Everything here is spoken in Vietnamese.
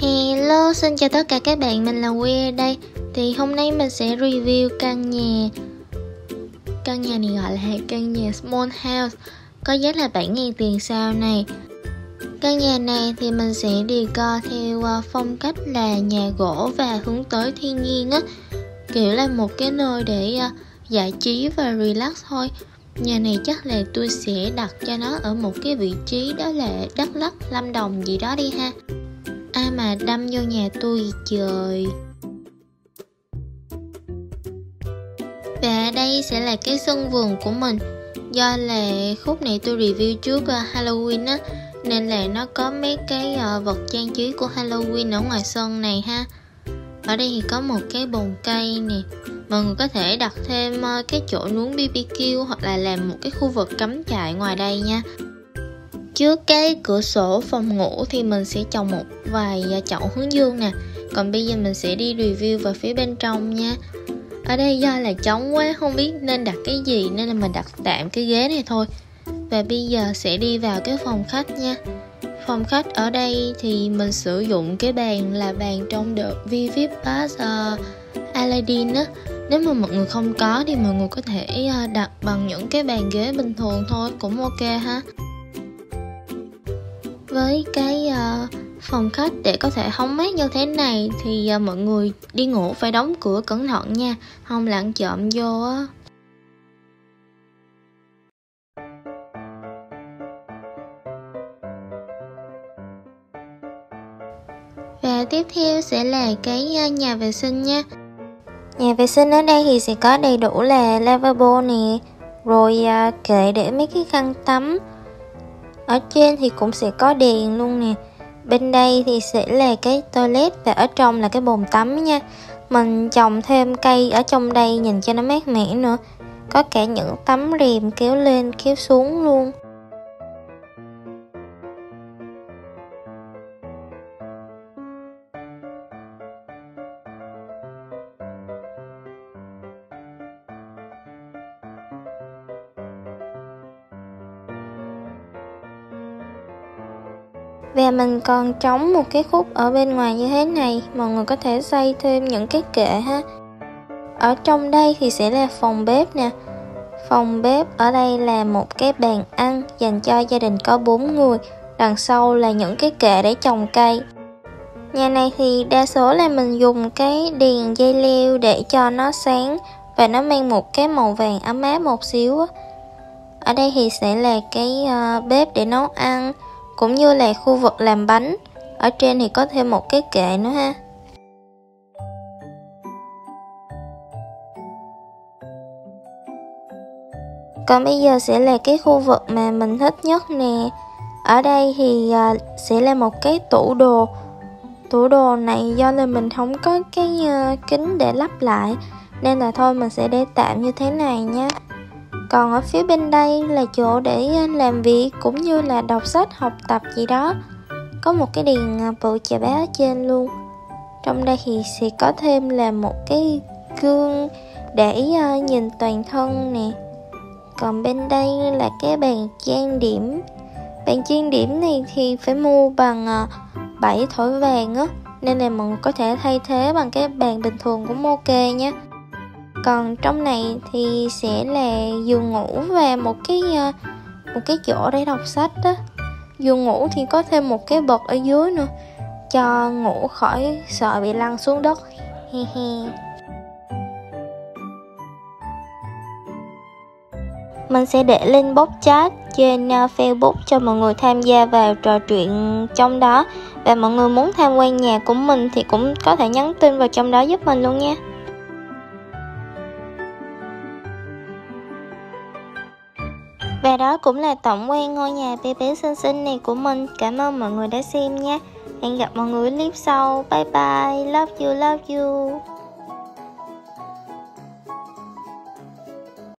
Hello, xin chào tất cả các bạn, mình là quê đây. Thì hôm nay mình sẽ review căn nhà Căn nhà này gọi là căn nhà Small House. Có giá là 7.000 tiền sao này. Căn nhà này thì mình sẽ decor theo ờ, phong cách là nhà gỗ và hướng tới thiên nhiên á. Kiểu là một cái nơi để ờ, giải trí và relax thôi. Nhà này chắc là tôi sẽ đặt cho nó ở một cái vị trí đó là Đắk Lắk, Lâm Đồng gì đó đi ha ai mà đâm vô nhà tôi trời. Và đây sẽ là cái sân vườn của mình. Do là khúc này tôi review trước à, Halloween á, nên là nó có mấy cái à, vật trang trí của Halloween ở ngoài sân này ha. Ở đây thì có một cái bồn cây nè. Mọi người có thể đặt thêm cái chỗ nướng BBQ hoặc là làm một cái khu vực cắm trại ngoài đây nha. Trước cái cửa sổ phòng ngủ thì mình sẽ trồng một vài à, chậu hướng dương nè. Còn bây giờ mình sẽ đi review vào phía bên trong nha. Ở đây do là trống quá không biết nên đặt cái gì nên là mình đặt tạm cái ghế này thôi. Và bây giờ sẽ đi vào cái phòng khách nha. Phòng khách ở đây thì mình sử dụng cái bàn là bàn trong đợt Vivid Pass uh, Aladdin á. Nếu mà mọi người không có thì mọi người có thể ờ, đặt bằng những cái bàn ghế bình thường thôi cũng ok ha với cái uh, phòng khách để có thể hóng mát như thế này thì uh, mọi người đi ngủ phải đóng cửa cẩn thận nha không lặn trộm vô á. Và tiếp theo sẽ là cái ờ, nhà vệ sinh nha. Nhà vệ sinh ở đây thì sẽ có đầy đủ là lavabo nè Rồi kệ để mấy cái khăn tắm ở trên thì cũng sẽ có đèn luôn nè. Bên đây thì sẽ là cái toilet và ở trong là cái bồn tắm nha. Mình trồng thêm cây ở trong đây nhìn cho nó mát mẻ nữa. Có cả những tấm rèm kéo lên, kéo xuống luôn. Và mình còn trống một cái khúc ở bên ngoài như thế này, Mọi người có thể xây thêm những cái kệ ha. Ở trong đây thì sẽ là phòng bếp nè. Phòng bếp ở đây là một cái bàn ăn dành cho gia đình có 4 người. Đằng sau là những cái kệ để trồng cây. Nhà này thì đa số là mình dùng cái đèn dây leo để cho nó sáng Và nó mang một cái màu vàng ấm áp một xíu Ở đây thì sẽ là cái ờ, bếp để nấu ăn cũng như là khu vực làm bánh. Ở trên thì có thêm một cái kệ nữa ha. Còn bây giờ sẽ là cái khu vực mà mình thích nhất nè. Ở đây thì à, sẽ là một cái tủ đồ. Tủ đồ này do là mình không có cái à, kính để lắp lại. Nên là thôi mình sẽ để tạm như thế này nhé còn ở phía bên đây là chỗ để ờ, làm việc cũng như là đọc sách học tập gì đó. Có một cái đèn ờ, bự chà bá ở trên luôn. Trong đây thì sẽ có thêm là một cái gương để ờ, nhìn toàn thân nè. Còn bên đây là cái bàn trang điểm. Bàn trang điểm này thì phải mua bằng ờ, 7 thỏi vàng á nên là mình có thể thay thế bằng cái bàn bình thường cũng ok nhé còn trong này thì sẽ là giường ngủ và một cái ờ, một cái chỗ để đọc sách đó giường ngủ thì có thêm một cái bậc ở dưới nữa, cho ngủ khỏi sợ bị lăn xuống đất. He he. Mình sẽ để link bốc chat trên ờ, Facebook cho mọi người tham gia vào trò chuyện trong đó. Và mọi người muốn tham quan nhà của mình thì cũng có thể nhắn tin vào trong đó giúp mình luôn nha. Và đó cũng là tổng quan ngôi nhà bé bé xinh xinh này của mình. Cảm ơn mọi người đã xem nha. Hẹn gặp mọi người clip sau. Bye bye. Love you, love you.